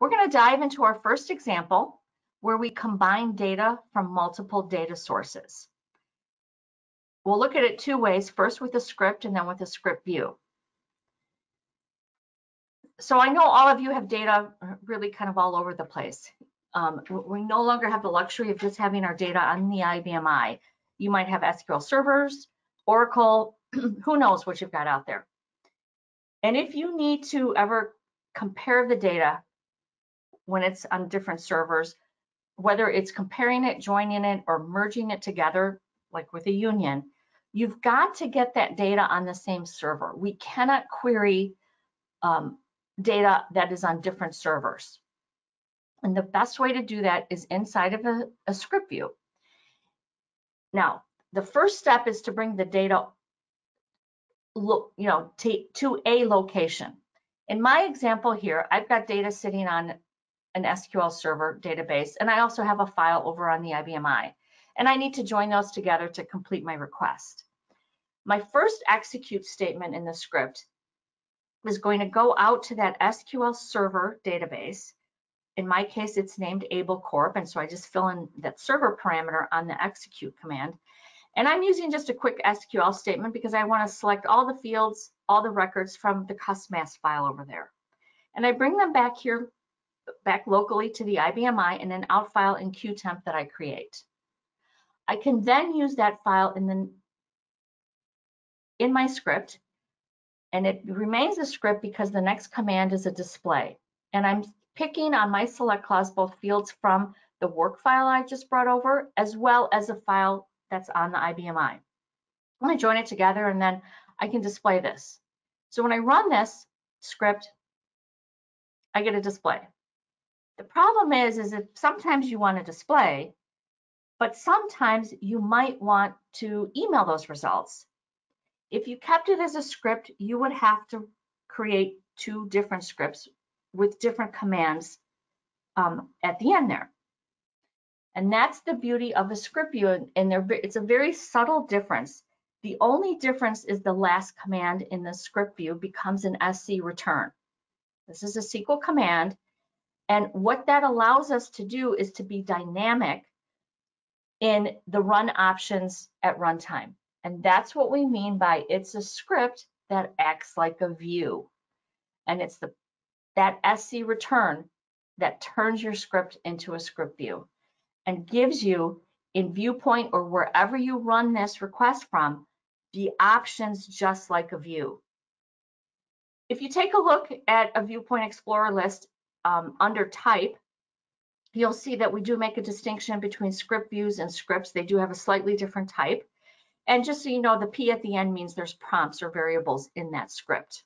We're going to dive into our first example where we combine data from multiple data sources. We'll look at it two ways, first with a script and then with a script view. So I know all of you have data really kind of all over the place. Um, we no longer have the luxury of just having our data on the IBM i. You might have SQL servers, Oracle, who knows what you've got out there. And if you need to ever compare the data when it's on different servers, whether it's comparing it, joining it, or merging it together, like with a union, you've got to get that data on the same server. We cannot query um, data that is on different servers. And the best way to do that is inside of a, a script view. Now, the first step is to bring the data you know, to, to a location. In my example here, I've got data sitting on an SQL Server database, and I also have a file over on the IBM i. And I need to join those together to complete my request. My first execute statement in the script is going to go out to that SQL Server database. In my case, it's named Able Corp, and so I just fill in that server parameter on the execute command. And I'm using just a quick SQL statement because I want to select all the fields, all the records from the customaz file over there. And I bring them back here, back locally to the IBM i in an out file in QTemp that I create. I can then use that file in the in my script and it remains a script because the next command is a display. And I'm picking on my select clause both fields from the work file I just brought over as well as a file that's on the IBM i. I'm going to join it together and then I can display this. So when I run this script, I get a display. The problem is, is that sometimes you want to display, but sometimes you might want to email those results. If you kept it as a script, you would have to create two different scripts with different commands um, at the end there. And that's the beauty of a script view. And it's a very subtle difference. The only difference is the last command in the script view becomes an SC return. This is a SQL command. And what that allows us to do is to be dynamic in the run options at runtime. And that's what we mean by it's a script that acts like a view. And it's the that SC return that turns your script into a script view and gives you in viewpoint or wherever you run this request from, the options just like a view. If you take a look at a Viewpoint Explorer list um, under type, you'll see that we do make a distinction between script views and scripts. They do have a slightly different type. And just so you know, the P at the end means there's prompts or variables in that script.